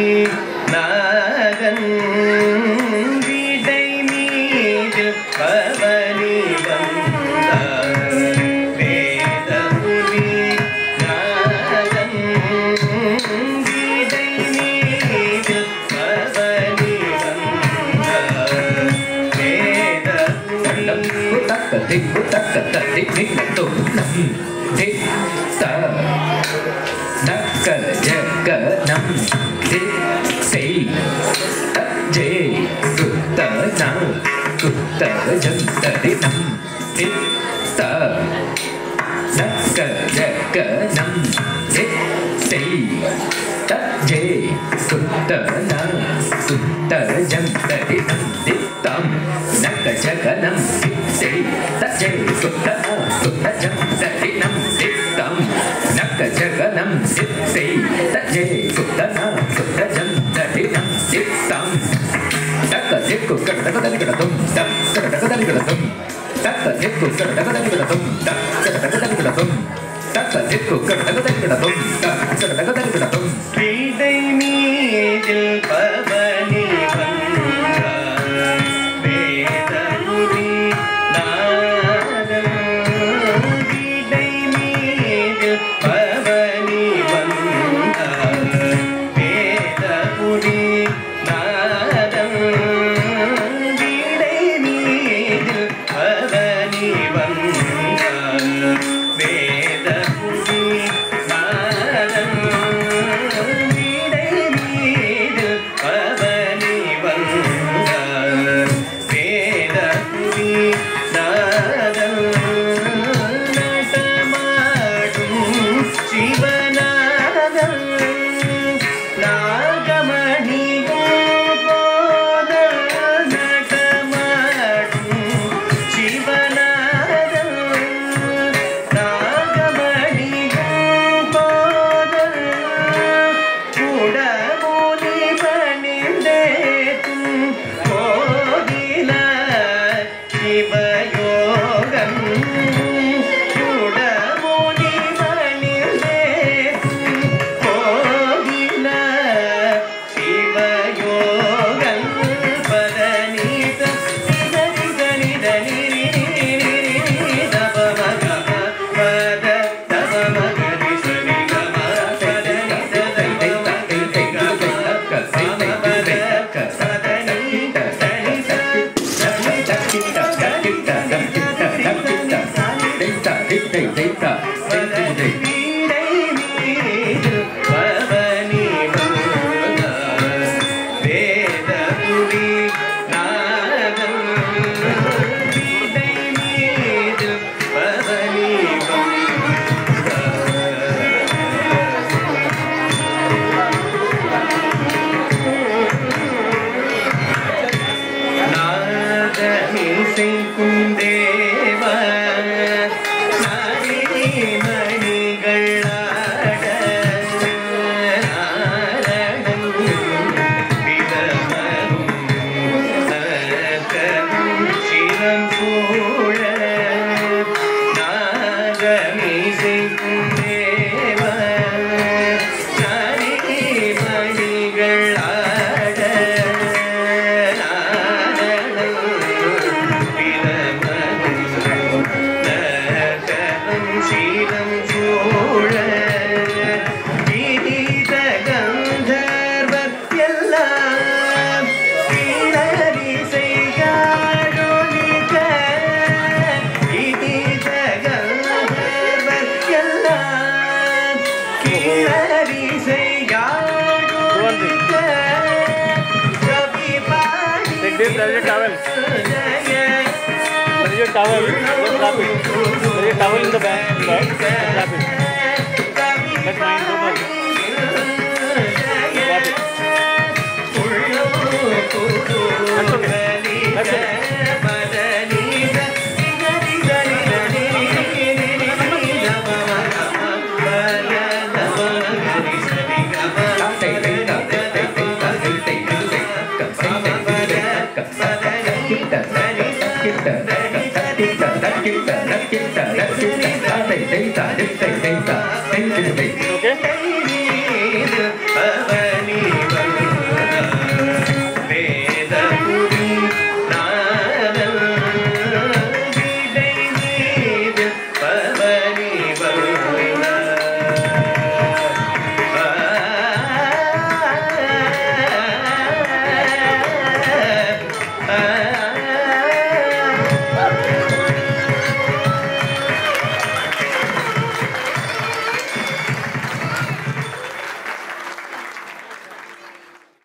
புலி நாகன் விடை மீது பவனி nam cực tờ dẫn tờ đế năm. Tiếp tờ. Đất cờ đờ cờ năm. Tiếp tỷ tất dê. Cực tờ nam cực tờ dẫn tờ đế năm. Tiếp tâm. Đất cờ sẽ cờ năm. Tiếp tỷ tất dê. Cực tất cực tất dẫn tờ năm tiếp 構スカラダカダリカダドンダスカラダカダリカドンタッタ結構ッカラダカダリカダドンタッカラダカダリドンタッタ結構スカラ दर्जे towel. There's your towel. Just wrap it. There's your towel in the bag. Wrap it. Rakita, rakita, rakita, rakita, rakita, rakita, rakita, rakita, rakita, rakita, rakita, rakita, rakita, rakita, rakita, rakita,